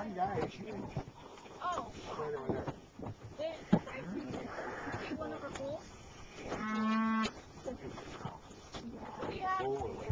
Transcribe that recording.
one guy is huge. Oh. Right over there. There. One of our bulls. Yeah. Oh.